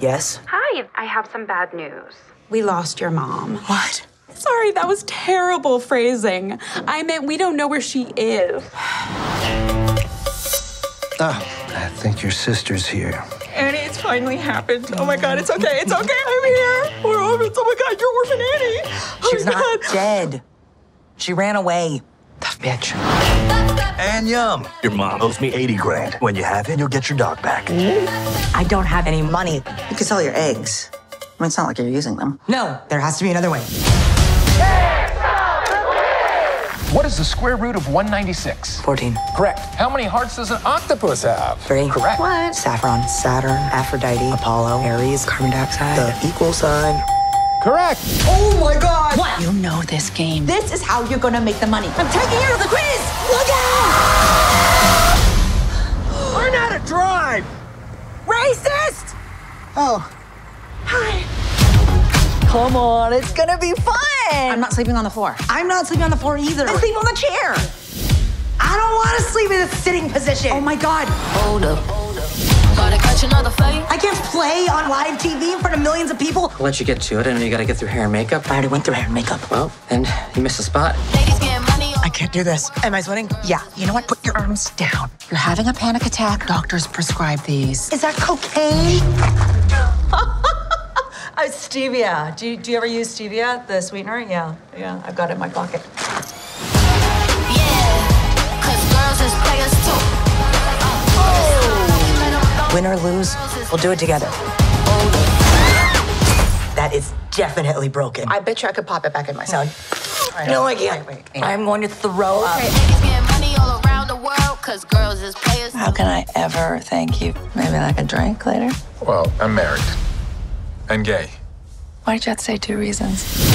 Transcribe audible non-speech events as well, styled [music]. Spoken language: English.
Yes? Hi, I have some bad news. We lost your mom. What? Sorry, that was terrible phrasing. I meant we don't know where she is. Ah, I think your sister's here. Annie, it's finally happened. Oh my god, it's okay, it's okay, I'm here. We're orphans. Oh my god, you're orphan Annie. Oh She's my not God. dead. She ran away. Tough bitch. And yum. Your mom owes me 80 grand. When you have it, you'll get your dog back. I don't have any money. You could sell your eggs. I mean, it's not like you're using them. No, there has to be another way. What is the square root of 196? 14. Correct. How many hearts does an octopus have? Three. Correct. What? Saffron, Saturn, Aphrodite, Apollo, Aries, carbon dioxide, the equal sign. Correct. Oh my god! What? You know this game. This is how you're gonna make the money. I'm taking you to the quiz! Look out! [gasps] Learn how to drive! Racist! Oh, Hi. Come on, it's gonna be fun! I'm not sleeping on the floor. I'm not sleeping on the floor either. I sleep on the chair. I don't want to sleep in a sitting position. Oh my god. Hold up. Gotta catch another fight. I can't play on live TV in front of millions of people. I'll let you get to it. I know you gotta get through hair and makeup. I already went through hair and makeup. Well, then you missed a spot. Ladies getting money on I can't do this. Am I sweating? Yeah. You know what? Put your arms down. You're having a panic attack. Doctors prescribe these. Is that cocaine? Oh, [laughs] stevia. Do you, do you ever use stevia, the sweetener? Yeah, yeah, I've got it in my pocket. Yeah. Win or lose, we'll do it together. That is definitely broken. I bet you I could pop it back in myself. no, I can't. I'm going to throw up. Ladies getting money all around the world. Cause girls is players How can I ever thank you? Maybe like a drink later? Well, I'm married. And gay. Why'd you have to say two reasons?